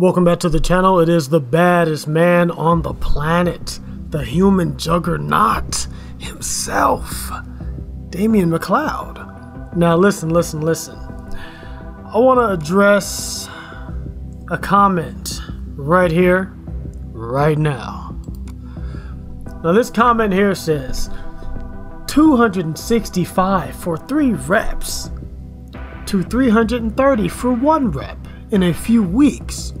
Welcome back to the channel. It is the baddest man on the planet, the human juggernaut himself, Dameon MacLeod. Now, listen, listen, listen. I want to address a comment right here, right now. Now, this comment here says 265 for three reps to 330 for one rep in a few weeks.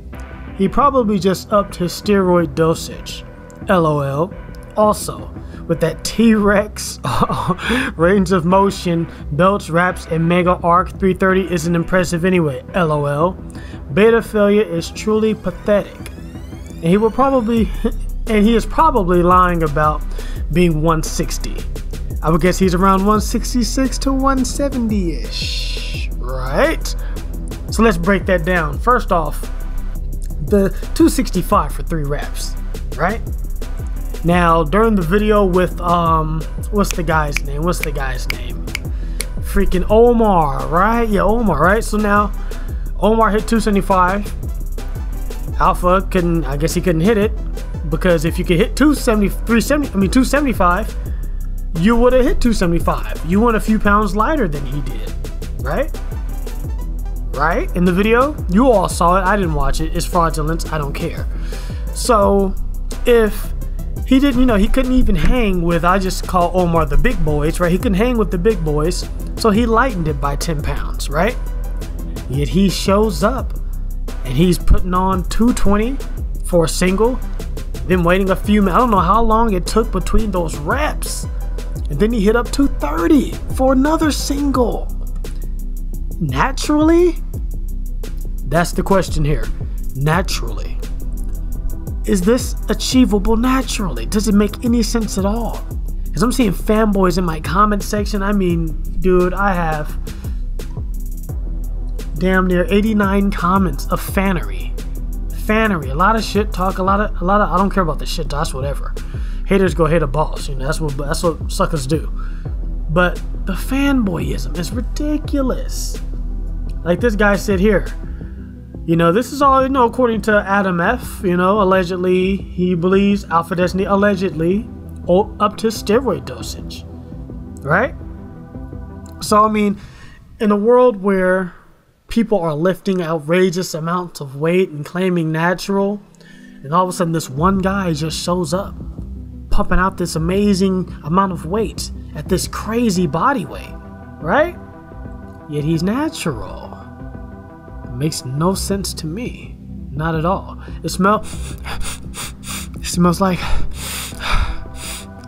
He probably just upped his steroid dosage. LOL. Also, with that T-Rex range of motion, belts, wraps, and Mega Arc 330 isn't impressive anyway. LOL. Beta failure is truly pathetic. And he will probably and he is probably lying about being 160. I would guess he's around 166 to 170-ish, right? So let's break that down. First off, the 265 for three reps, right? Now, during the video with, um, what's the guy's name? What's the guy's name? Freaking Omar, right? Yeah, Omar, right? So now, Omar hit 275. Alpha couldn't, I guess he couldn't hit it because if you could hit 270, 370, I mean 275, you would have hit 275. You went a few pounds lighter than he did, right? Right? In the video, you all saw it. I didn't watch it. It's fraudulent. I don't care. So, if he didn't, you know, he couldn't even hang with, I just call Omar the big boys, right? He couldn't hang with the big boys. So he lightened it by 10 pounds, right? Yet he shows up and he's putting on 220 for a single, then waiting a few minutes. I don't know how long it took between those reps. And then he hit up 230 for another single. Naturally? That's the question here. Naturally. Is this achievable naturally? Does it make any sense at all? Because I'm seeing fanboys in my comment section. I mean, dude, I have damn near 89 comments of fannery. Fannery. A lot of shit talk, a lot of a lot of I don't care about the shit talk, that's whatever haters go hate a boss. You know, that's what that's what suckers do. But the fanboyism is ridiculous. Like this guy said here. You know, this is all you know according to Adam F. You know, allegedly he believes Alpha Destiny allegedly up to steroid dosage, right? So I mean, in a world where people are lifting outrageous amounts of weight and claiming natural, and all of a sudden this one guy just shows up pumping out this amazing amount of weight at this crazy body weight, right? Yet he's natural. Makes no sense to me. Not at all. It smells it smells like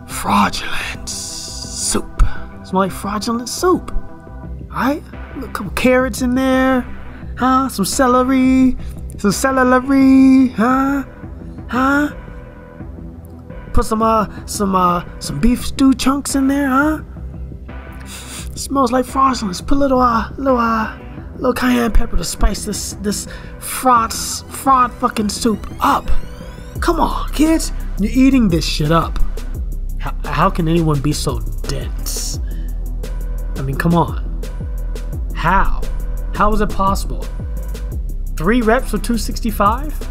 fraudulent soup. Smells like fraudulent soup. Right? A couple carrots in there. Huh? Some celery. Some celery. Huh? Huh? Put some uh some uh some beef stew chunks in there, huh? Smells like frostlings. Put a little uh little uh little cayenne pepper to spice this this fraud fraud fucking soup up. Come on, kids, you're eating this shit up. How, how can anyone be so dense? I mean, come on. How? How is it possible? Three reps for 265?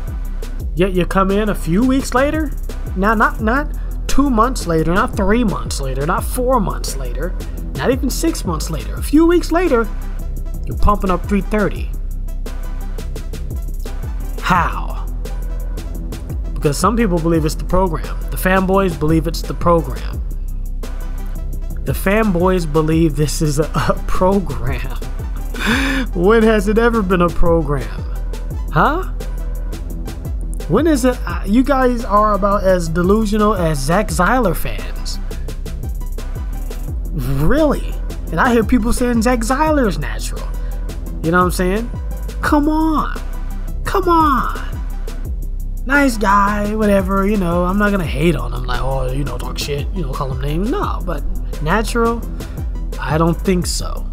Yet you come in a few weeks later now, not not two months later, not three months later, not four months later, not even six months later. A few weeks later, you're pumping up 330. How? Because some people believe it's the program. The fanboys believe it's the program. The fanboys believe this is a, a program. when has it ever been a program? Huh? When is it? Uh, you guys are about as delusional as Zack Zyler fans. Really? And I hear people saying Zack Zyler is natural. You know what I'm saying? Come on. Come on. Nice guy, whatever, you know. I'm not gonna hate on him like, oh, you know, talk shit, you know, call him names. No, but natural? I don't think so.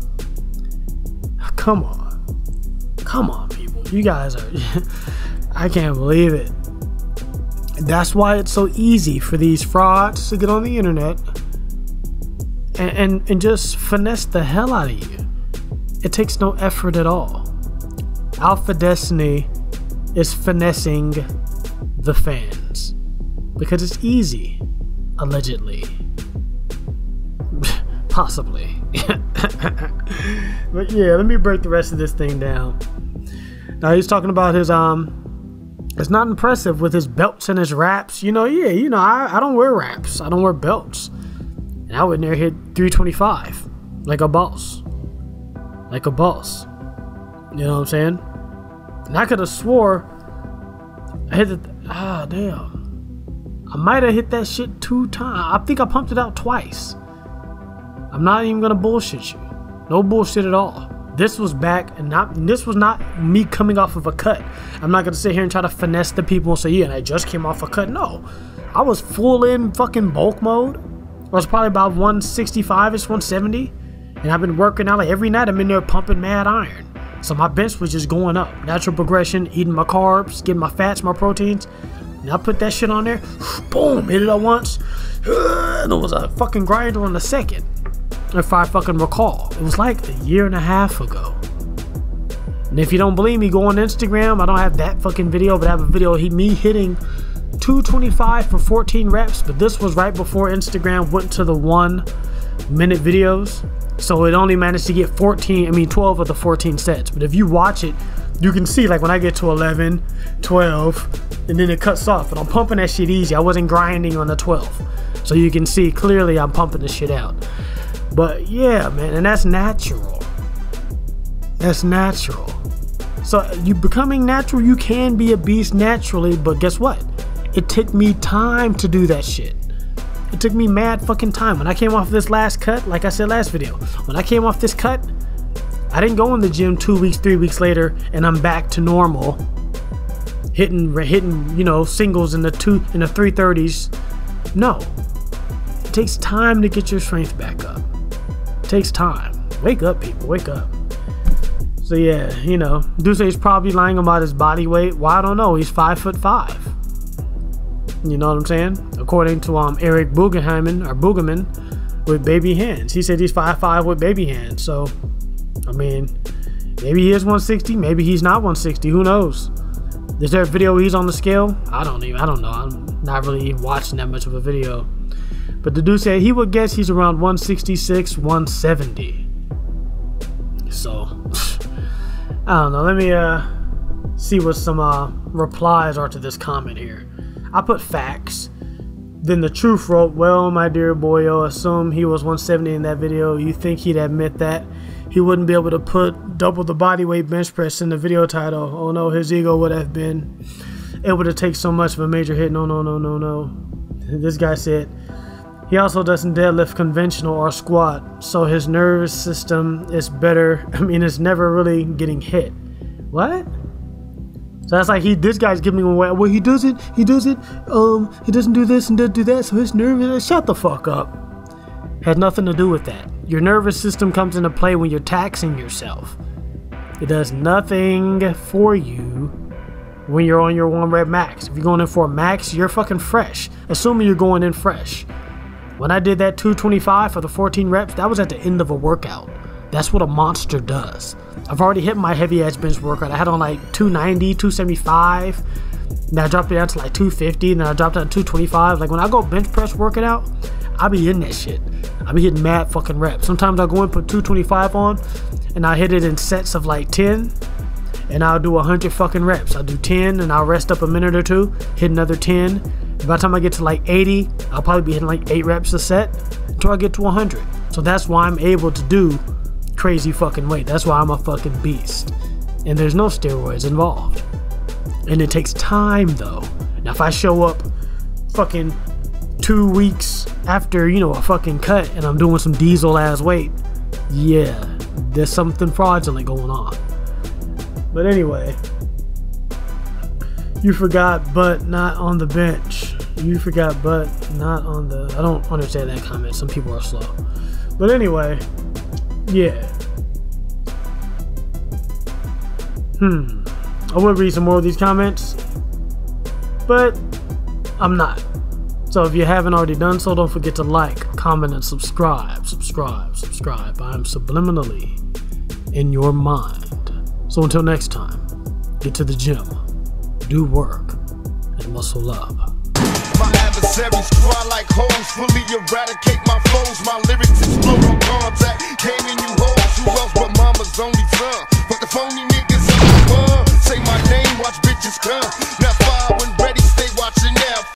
Come on. Come on, people. You guys are. I can't believe it. That's why it's so easy for these frauds to get on the internet and, and, and just finesse the hell out of you. It takes no effort at all. Alpha Destiny is finessing the fans because it's easy, allegedly. Possibly. but yeah, let me break the rest of this thing down. Now he's talking about his um it's not impressive with his belts and his wraps. You know, yeah, you know, I, I don't wear wraps. I don't wear belts. And I would never hit 325 like a boss. Like a boss. You know what I'm saying? And I could have swore I hit it. Ah, damn. I might have hit that shit two times. I think I pumped it out twice. I'm not even gonna bullshit you. No bullshit at all. This was back, and not this was not me coming off of a cut. I'm not gonna sit here and try to finesse the people and say, yeah, and I just came off a cut. No, I was full in fucking bulk mode. I was probably about 165ish, 170, and I've been working out like every night. I'm in there pumping mad iron. So my bench was just going up. Natural progression, eating my carbs, getting my fats, my proteins. And I put that shit on there, boom, hit it at once. And it was a fucking grinder on the second. If I fucking recall. It was like a year and a half ago. And if you don't believe me, go on Instagram. I don't have that fucking video, but I have a video of me hitting 225 for 14 reps. But this was right before Instagram went to the one minute videos. So it only managed to get 14, I mean 12 of the 14 sets. But if you watch it, you can see like when I get to 11, 12, and then it cuts off. But I'm pumping that shit easy. I wasn't grinding on the 12. So you can see clearly I'm pumping the shit out. But yeah, man, and that's natural. That's natural. So you becoming natural, you can be a beast naturally, but guess what? It took me time to do that shit. It took me mad fucking time. When I came off this last cut, like I said last video, when I came off this cut, I didn't go in the gym two weeks, three weeks later, and I'm back to normal. Hitting, hitting, you know, singles in the two, in the 330s. No, it takes time to get your strength back up. It takes time. Wake up, people. Wake up. So yeah, you know, Duce is probably lying about his body weight. Well, I don't know. He's five foot five. You know what I'm saying? According to um Eric Bugenheimen or Bugeman with baby hands. He said he's five five with baby hands. So I mean, maybe he is 160, maybe he's not 160. Who knows? Is there a video he's on the scale? I don't even I don't know. I'm not really watching that much of a video. But the dude said he would guess he's around 166, 170. So I don't know. Let me uh see what some uh replies are to this comment here. I put facts. Then the truth wrote, Well, my dear boyo, assume he was 170 in that video. You think he'd admit that? He wouldn't be able to put double the body weight bench press in the video title. Oh no, his ego would have been able to take so much of a major hit. No, no, no, no, no. This guy said he also doesn't deadlift conventional or squat, so his nervous system is better. I mean, it's never really getting hit. What? So that's like he this guy's giving me away. Well, he doesn't. He doesn't. Um, he doesn't do this and doesn't do that. So his nervous. Shut the fuck up. Had nothing to do with that. Your nervous system comes into play when you're taxing yourself. It does nothing for you when you're on your one rep max. If you're going in for a max, you're fucking fresh. Assuming you're going in fresh. When I did that 225 for the 14 reps, that was at the end of a workout. That's what a monster does. I've already hit my heavy edge bench workout. I had on like 290, 275. Then I dropped it down to like 250. Then I dropped down to 225. Like when I go bench press working out, I be in that shit. I be hitting mad fucking reps. Sometimes I go and put 225 on and I hit it in sets of like 10 and I'll do 100 fucking reps. I'll do 10 and I'll rest up a minute or two, hit another 10. By the time I get to like 80, I'll probably be hitting like 8 reps a set until I get to 100. So that's why I'm able to do crazy fucking weight. That's why I'm a fucking beast. And there's no steroids involved. And it takes time though. Now if I show up fucking two weeks after, you know, a fucking cut and I'm doing some diesel ass weight, yeah, there's something fraudulent going on. But anyway, you forgot but not on the bench. You forgot but not on the I don't understand that comment. Some people are slow. But anyway, yeah. Hmm. I would read some more of these comments, but I'm not. So if you haven't already done so, don't forget to like, comment, and subscribe. Subscribe, subscribe. I'm subliminally in your mind. So until next time, get to the gym. do work and muscle up adversaries cry like hoes. Fully eradicate my foes. My lyrics explode on contact. in you hoes. Who else but mama's only son? But the phony niggas in the fun. Say my name, watch bitches come. Now fire when ready, stay watching now.